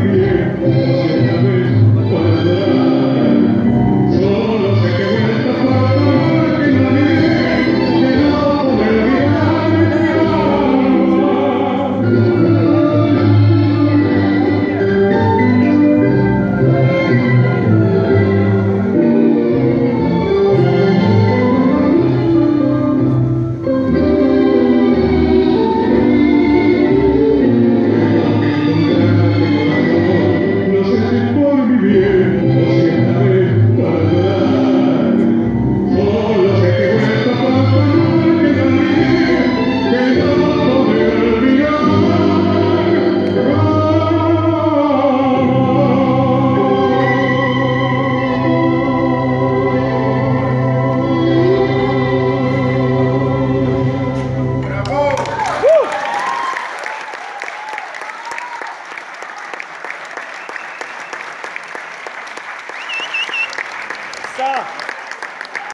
here. Stop.